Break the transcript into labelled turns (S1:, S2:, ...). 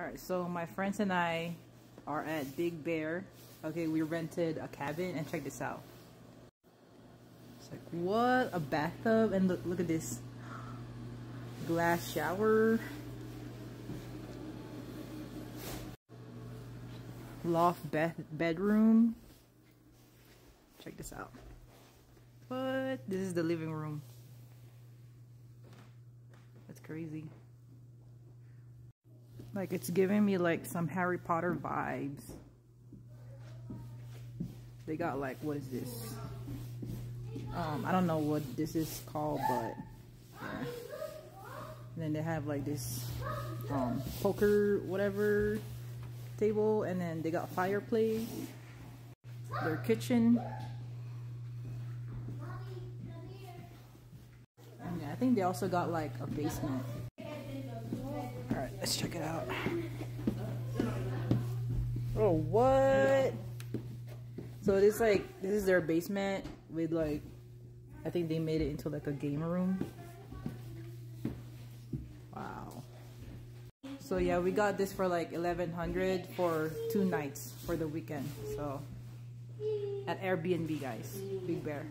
S1: Alright, so my friends and I are at Big Bear. Okay, we rented a cabin and check this out. It's like, what? A bathtub? And look, look at this. Glass shower. Loft bed bedroom. Check this out. What? This is the living room. That's crazy. Like it's giving me like some Harry Potter vibes. They got like, what is this? Um, I don't know what this is called, but yeah. Then they have like this um, poker whatever table, and then they got fireplace. Their kitchen. I think they also got like a basement. Let's check it out. Oh, what? So this like, this is their basement with like, I think they made it into like a game room. Wow. So yeah, we got this for like 1100 for two nights for the weekend. So at Airbnb guys, Big Bear.